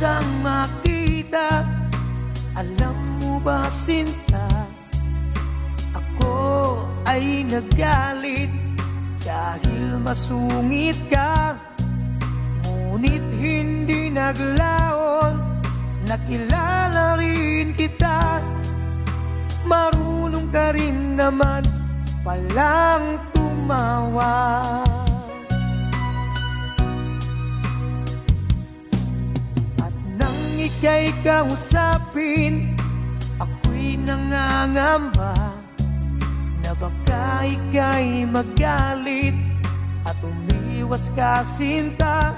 kang makita. Alam mo ba sinta Ako ay nagalit? Dahil masungit ka Ngunit hindi naglaon. Nakilala rin kita. Marunong ka rin naman palang tumawa. Ika'y kausapin Ako'y nangangamba Na baka ika'y magalit At umiwas ka sinta.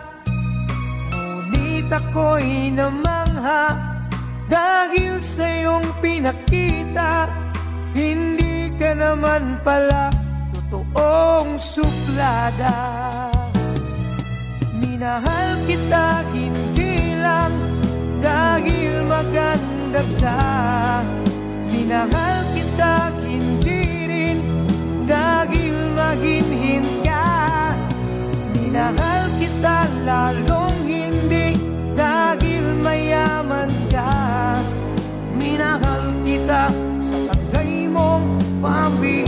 Ngunit ako'y namangha Dahil sa iyong pinakita Hindi ka naman pala Totoong suplada. Minahal kita maganda ka Minahal kita hindi rin Dahil mahinhin ka. Minahal kita lalong hindi Dahil mayaman ka. Minahal kita sa tagay mong pambihira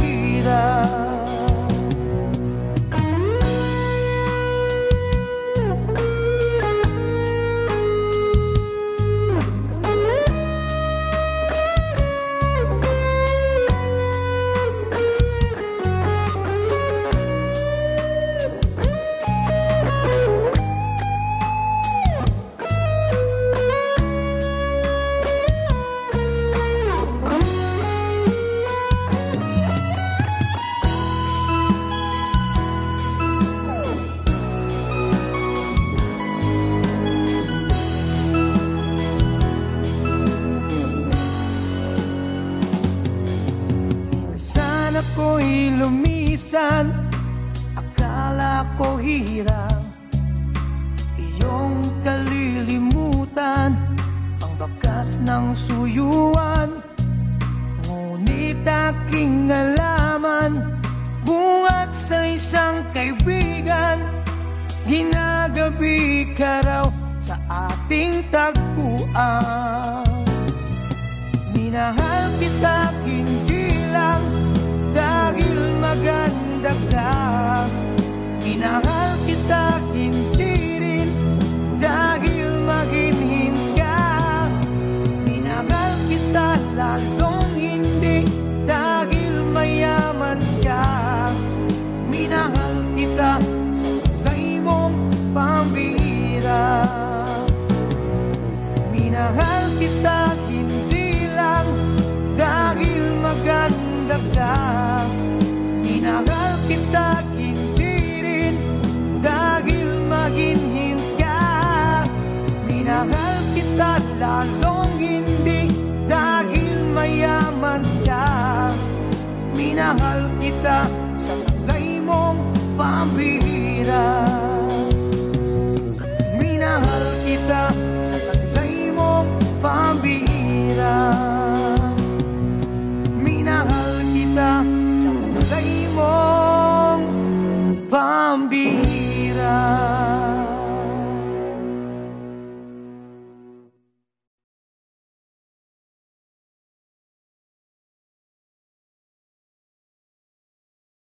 lumisan. Akala ko hirang Iyong kalilimutan Ang bakas ng suyuan. Ngunit aking nalaman Buhat sa isang kaibigan Ginagabi ka raw sa ating tagpuan. Minahal kita lalong hindi dahil mayaman ka. Minahal kita sa tagay mong kita hindi lang dahil maganda ka kita sa tagay mong pambihira. Minahal kita